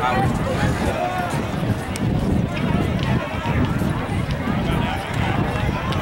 powers